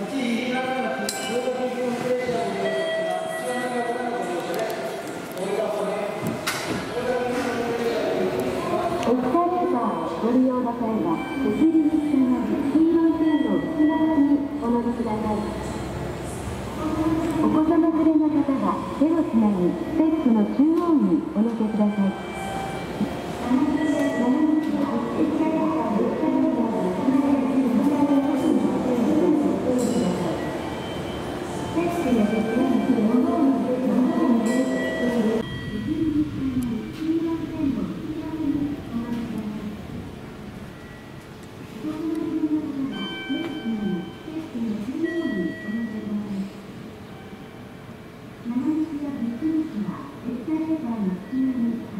ご利用の際は、お黄色い線の内側におください。お子様連れの方は手をつなぎ、ステップの中央にお乗せください。は列車停滞の普及